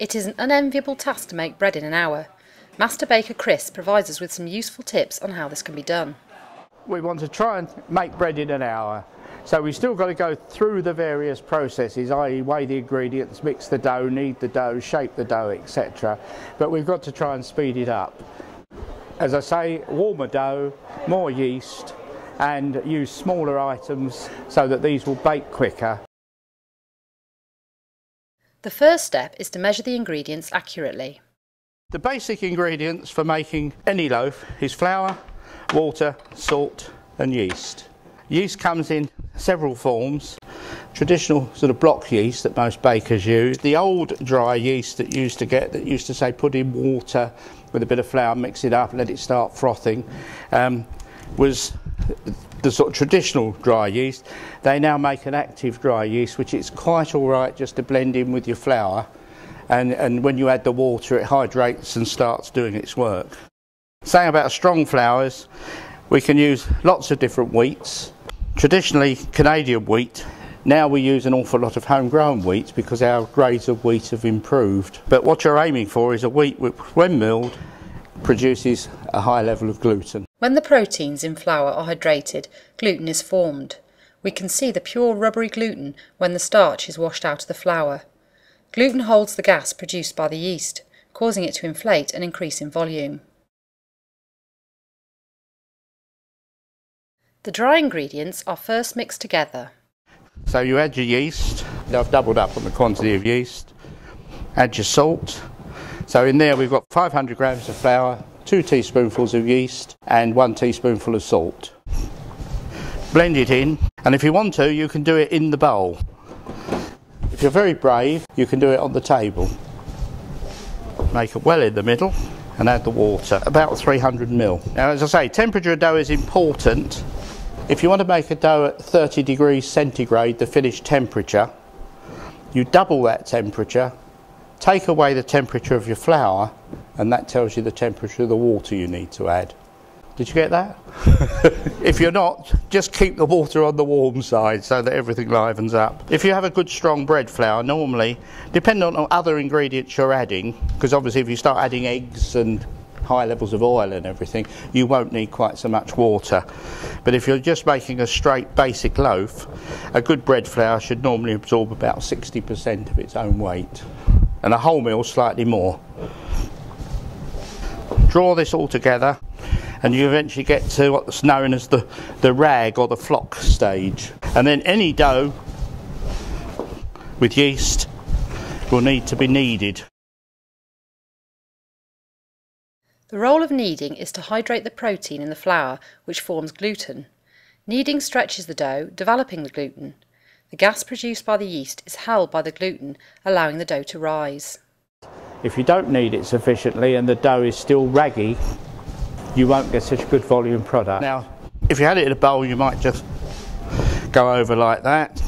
It is an unenviable task to make bread in an hour. Master Baker Chris provides us with some useful tips on how this can be done. We want to try and make bread in an hour. So we've still got to go through the various processes, i.e. weigh the ingredients, mix the dough, knead the dough, shape the dough, etc. But we've got to try and speed it up. As I say, warmer dough, more yeast, and use smaller items so that these will bake quicker the first step is to measure the ingredients accurately. The basic ingredients for making any loaf is flour, water, salt and yeast. Yeast comes in several forms. Traditional sort of block yeast that most bakers use. The old dry yeast that used to get, that used to say put in water with a bit of flour, mix it up, let it start frothing, um, was the sort of traditional dry yeast, they now make an active dry yeast, which is quite all right just to blend in with your flour. And, and when you add the water, it hydrates and starts doing its work. Saying about strong flours, we can use lots of different wheats. Traditionally, Canadian wheat. Now we use an awful lot of homegrown wheat because our grades of wheat have improved. But what you're aiming for is a wheat which, when milled, produces a high level of gluten. When the proteins in flour are hydrated, gluten is formed. We can see the pure rubbery gluten when the starch is washed out of the flour. Gluten holds the gas produced by the yeast, causing it to inflate and increase in volume. The dry ingredients are first mixed together. So you add your yeast, now I've doubled up on the quantity of yeast, add your salt, so in there we've got 500 grams of flour, two teaspoonfuls of yeast and one teaspoonful of salt. Blend it in and if you want to you can do it in the bowl. If you're very brave you can do it on the table. Make it well in the middle and add the water, about 300 mil. Now as I say temperature of dough is important. If you want to make a dough at 30 degrees centigrade, the finished temperature, you double that temperature Take away the temperature of your flour and that tells you the temperature of the water you need to add. Did you get that? if you're not, just keep the water on the warm side so that everything livens up. If you have a good strong bread flour, normally, depending on other ingredients you're adding, because obviously if you start adding eggs and high levels of oil and everything, you won't need quite so much water. But if you're just making a straight basic loaf, a good bread flour should normally absorb about 60% of its own weight and a whole wholemeal slightly more. Draw this all together and you eventually get to what's known as the, the rag or the flock stage. And then any dough with yeast will need to be kneaded. The role of kneading is to hydrate the protein in the flour which forms gluten. Kneading stretches the dough, developing the gluten. The gas produced by the yeast is held by the gluten, allowing the dough to rise. If you don't knead it sufficiently and the dough is still raggy, you won't get such a good volume product. Now, if you had it in a bowl, you might just go over like that.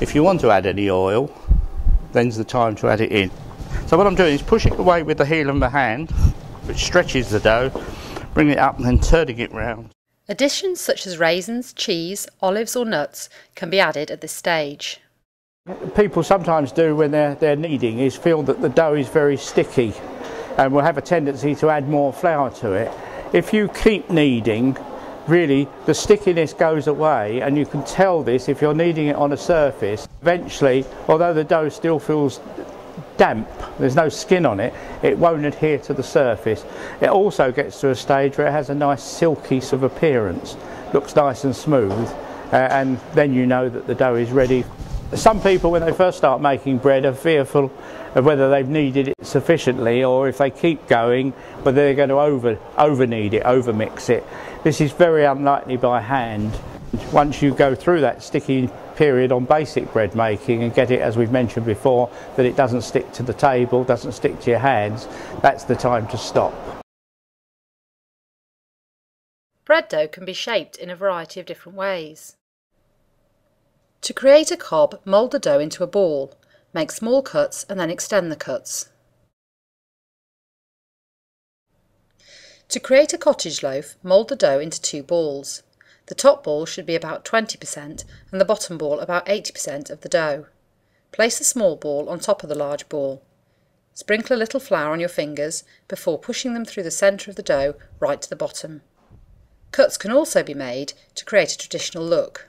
If you want to add any oil, then's the time to add it in. So what I'm doing is pushing it away with the heel of my hand, which stretches the dough, bring it up and then turning it round. Additions such as raisins, cheese, olives or nuts can be added at this stage. People sometimes do when they're, they're kneading is feel that the dough is very sticky and will have a tendency to add more flour to it. If you keep kneading, really the stickiness goes away and you can tell this if you're kneading it on a surface. Eventually, although the dough still feels damp, there's no skin on it, it won't adhere to the surface. It also gets to a stage where it has a nice silky sort of appearance, looks nice and smooth, uh, and then you know that the dough is ready. Some people, when they first start making bread, are fearful of whether they've kneaded it sufficiently or if they keep going, whether they're going to over, over knead it, over mix it. This is very unlikely by hand. Once you go through that sticky period on basic bread making and get it, as we've mentioned before, that it doesn't stick to the table, doesn't stick to your hands, that's the time to stop. Bread dough can be shaped in a variety of different ways. To create a cob, mould the dough into a ball, make small cuts and then extend the cuts. To create a cottage loaf, mould the dough into two balls. The top ball should be about 20% and the bottom ball about 80% of the dough. Place the small ball on top of the large ball. Sprinkle a little flour on your fingers before pushing them through the centre of the dough right to the bottom. Cuts can also be made to create a traditional look.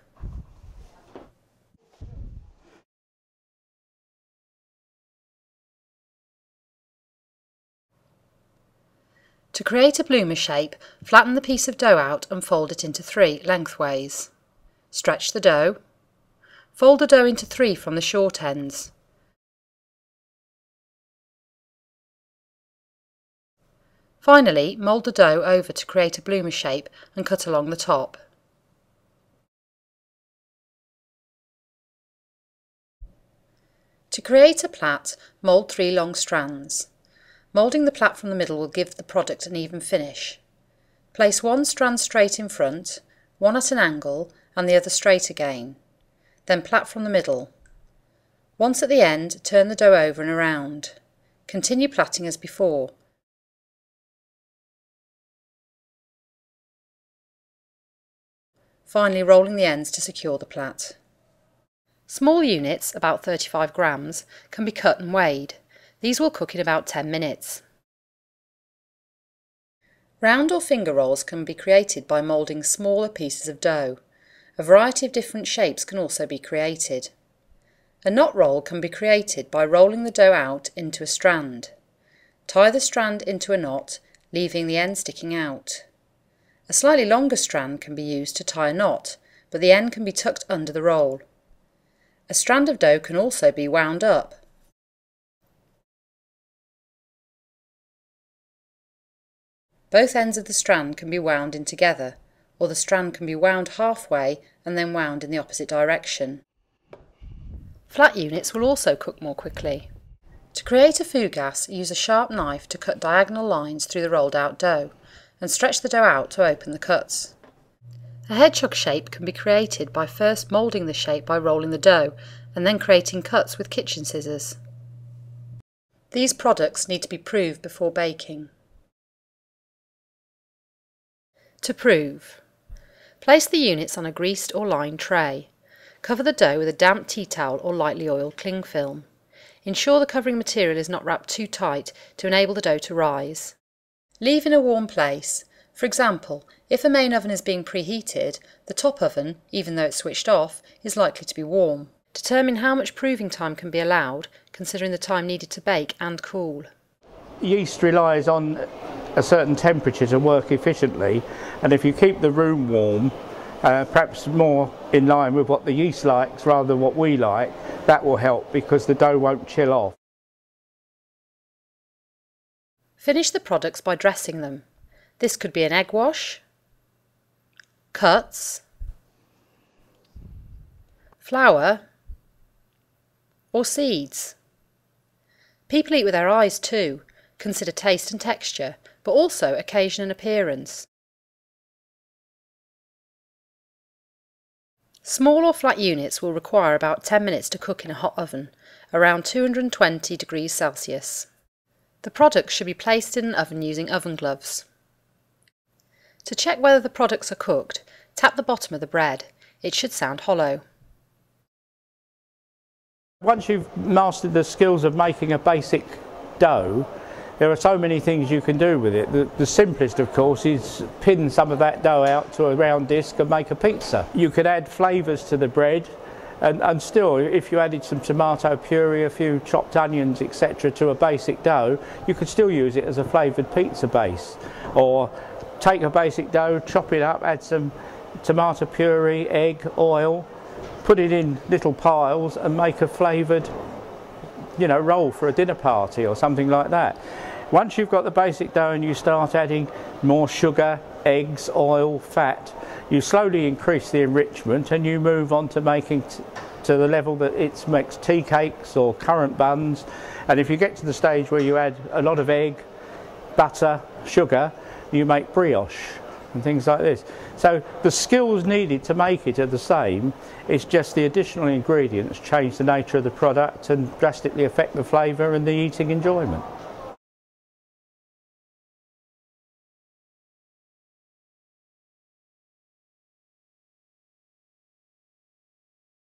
To create a bloomer shape, flatten the piece of dough out and fold it into three lengthways. Stretch the dough. Fold the dough into three from the short ends. Finally, mould the dough over to create a bloomer shape and cut along the top. To create a plait, mould three long strands. Moulding the plait from the middle will give the product an even finish. Place one strand straight in front, one at an angle and the other straight again. Then plait from the middle. Once at the end, turn the dough over and around. Continue plaiting as before. finally rolling the ends to secure the plait. Small units, about 35 grams, can be cut and weighed. These will cook in about 10 minutes. Round or finger rolls can be created by moulding smaller pieces of dough. A variety of different shapes can also be created. A knot roll can be created by rolling the dough out into a strand. Tie the strand into a knot, leaving the end sticking out. A slightly longer strand can be used to tie a knot, but the end can be tucked under the roll. A strand of dough can also be wound up. Both ends of the strand can be wound in together, or the strand can be wound halfway and then wound in the opposite direction. Flat units will also cook more quickly. To create a fougasse, use a sharp knife to cut diagonal lines through the rolled out dough and stretch the dough out to open the cuts. A hedgehog shape can be created by first moulding the shape by rolling the dough and then creating cuts with kitchen scissors. These products need to be proved before baking. To prove, place the units on a greased or lined tray. Cover the dough with a damp tea towel or lightly oiled cling film. Ensure the covering material is not wrapped too tight to enable the dough to rise. Leave in a warm place. For example, if a main oven is being preheated, the top oven, even though it's switched off, is likely to be warm. Determine how much proving time can be allowed, considering the time needed to bake and cool. Yeast relies on a certain temperature to work efficiently, and if you keep the room warm, uh, perhaps more in line with what the yeast likes rather than what we like, that will help because the dough won't chill off. Finish the products by dressing them. This could be an egg wash, cuts, flour, or seeds. People eat with their eyes too. Consider taste and texture, but also occasion and appearance. Small or flat units will require about 10 minutes to cook in a hot oven, around 220 degrees Celsius. The products should be placed in an oven using oven gloves. To check whether the products are cooked, tap the bottom of the bread. It should sound hollow. Once you've mastered the skills of making a basic dough, there are so many things you can do with it. The, the, simplest, of course, is pin some of that dough out to a round disc and make a pizza. You could add flavours to the bread and, and still, if you added some tomato puree, a few chopped onions, etc., to a basic dough, you could still use it as a flavoured pizza base. Or take a basic dough, chop it up, add some tomato puree, egg, oil, put it in little piles, and make a flavoured, you know, roll for a dinner party or something like that. Once you've got the basic dough and you start adding more sugar, eggs, oil, fat, you slowly increase the enrichment and you move on to making to the level that it makes tea cakes or currant buns. And if you get to the stage where you add a lot of egg, butter, sugar, you make brioche and things like this. So the skills needed to make it are the same, it's just the additional ingredients change the nature of the product and drastically affect the flavour and the eating enjoyment.